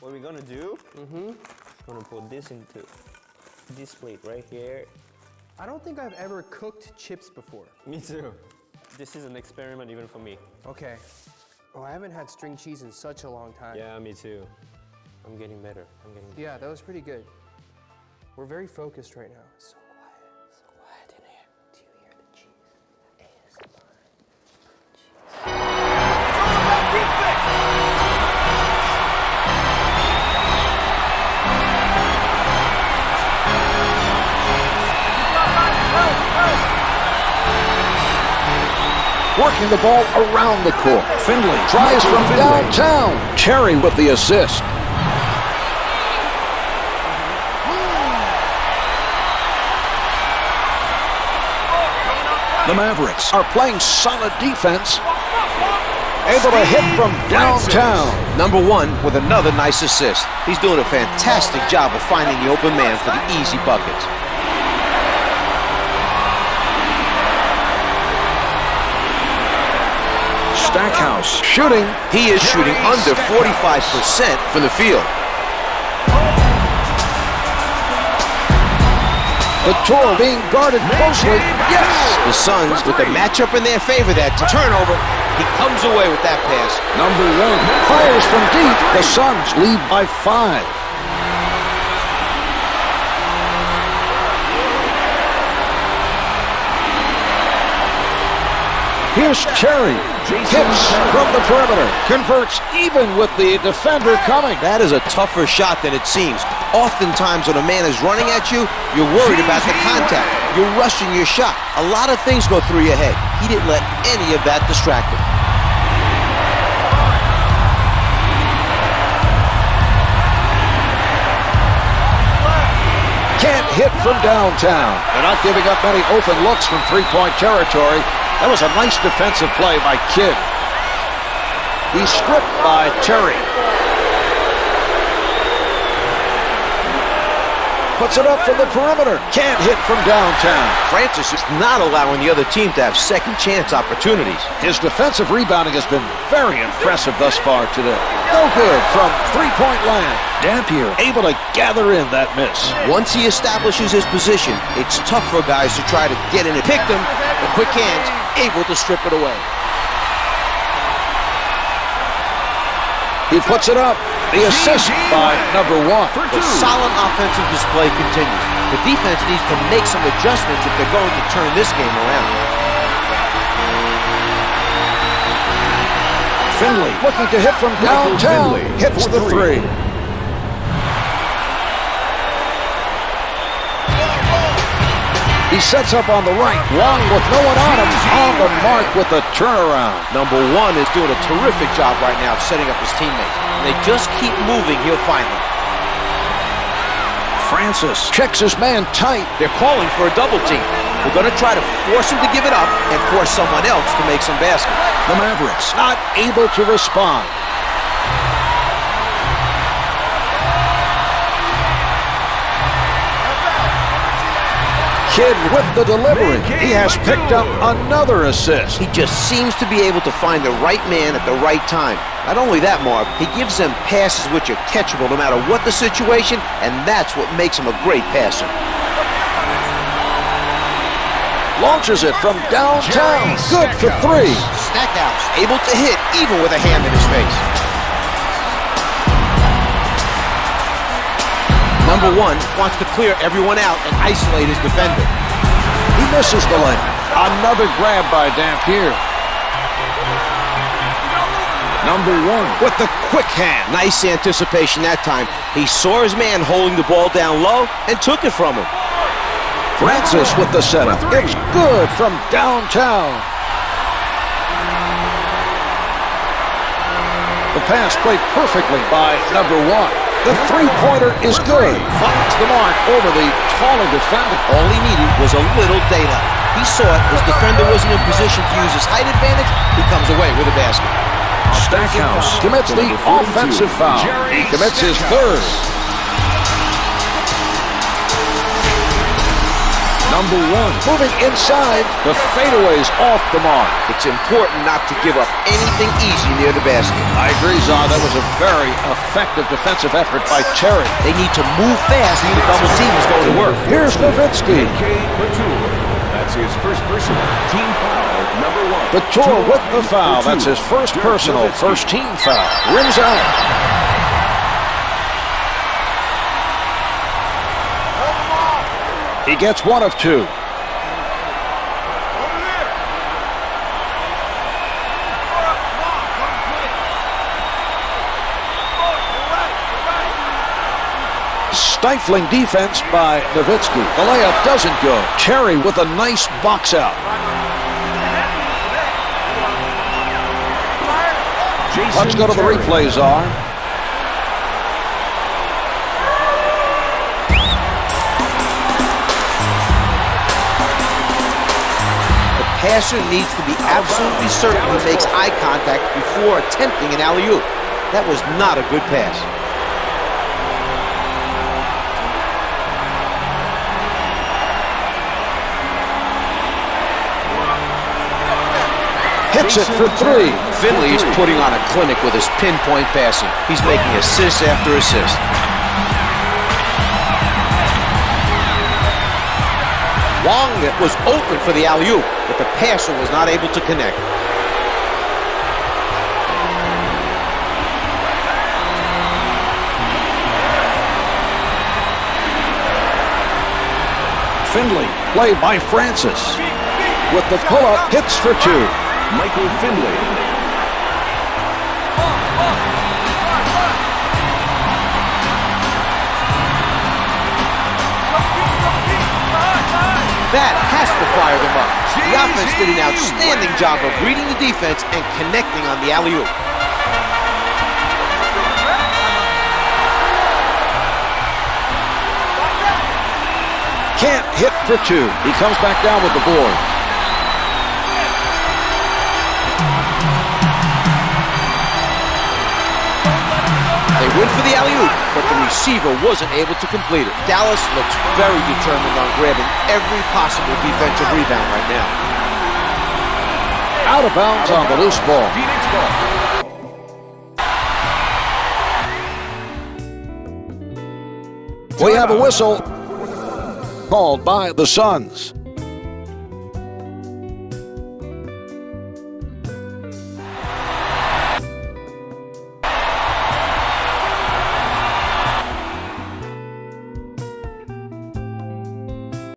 What we're gonna do? Mm-hmm. Gonna put this into this plate right here. I don't think I've ever cooked chips before. Me too. This is an experiment even for me. Okay. Oh, I haven't had string cheese in such a long time. Yeah, me too. I'm getting better. I'm getting better. Yeah, that was pretty good. We're very focused right now. So Working the ball around the court. Finley tries from downtown. Cherry with the assist. The Mavericks are playing solid defense. Able to hit from downtown. Number one with another nice assist. He's doing a fantastic job of finding the open man for the easy buckets. Stackhouse shooting. He is shooting under 45% from the field. The tour being guarded closely. Yes! The Suns, with the matchup in their favor, that turnover, he comes away with that pass. Number one fires from deep. The Suns lead by five. Here's Cherry. Hits from the perimeter. Converts even with the defender coming. That is a tougher shot than it seems. Oftentimes when a man is running at you, you're worried about the contact. You're rushing your shot. A lot of things go through your head. He didn't let any of that distract him. Can't hit from downtown. They're not giving up many open looks from three-point territory. That was a nice defensive play by Kidd. He's stripped by Terry. Puts it up from the perimeter. Can't hit from downtown. Francis is not allowing the other team to have second chance opportunities. His defensive rebounding has been very impressive thus far today. No good from three-point land. Dampier able to gather in that miss. Once he establishes his position, it's tough for guys to try to get in and pick them. The quick hands able to strip it away. He puts it up. The assist by number one. The solid offensive display continues. The defense needs to make some adjustments if they're going to turn this game around. Finley looking to hit from downtown. Finley Hits for the three. He sets up on the right. Long with no one on him. On the mark with the turnaround. Number one is doing a terrific job right now of setting up his teammates. And they just keep moving, he'll find them. Francis checks his man tight. They're calling for a double team. They're going to try to force him to give it up and force someone else to make some baskets. The Mavericks not able to respond. Kidd with the delivery. He has picked up another assist. He just seems to be able to find the right man at the right time. Not only that, Marv, he gives them passes which are catchable no matter what the situation, and that's what makes him a great passer. Launches it from downtown. Good for three. Stackhouse able to hit even with a hand in his face. Number one wants to clear everyone out and isolate his defender. He misses the lane. Another grab by Dampier. Number one with the quick hand. Nice anticipation that time. He saw his man holding the ball down low and took it from him. Francis with the setup. It's good from downtown. The pass played perfectly by number one. The three-pointer is good. Finds the mark over the taller defender. All he needed was a little daylight. He saw it. His defender wasn't in position to use his height advantage. He comes away with a basket. Stackhouse commits the offensive foul. He commits his third. Number one. Moving inside, the fadeaway's off the mark. It's important not to give up anything easy near the basket. I agree, Zahn. That was a very effective defensive effort by Terry. They need to move fast the double team is going to work. Here's Nowitzki. That's his first personal. Team foul number one. Batur with the foul. That's his first personal, first team foul. Rims out. He gets one of two. Stifling defense by Nowitzki. The layup doesn't go. Terry with a nice box out. Let's go to the replays, replay, passer needs to be absolutely certain he makes eye contact before attempting an alley-oop. That was not a good pass. Hits it for three. Finley is putting on a clinic with his pinpoint passing. He's making assist after assist. Wong it was open for the alley-oop, but the passer was not able to connect. Finley, played by Francis. With the pull-up, hits for two. Michael Finley. That has to fire them up. The offense did an outstanding job of reading the defense and connecting on the alley-oop. Can't hit for two. He comes back down with the board. Went for the alley-oop, but the receiver wasn't able to complete it. Dallas looks very determined on grabbing every possible defensive rebound right now. Out of bounds on the loose ball. Phoenix ball. We have a whistle called by the Suns.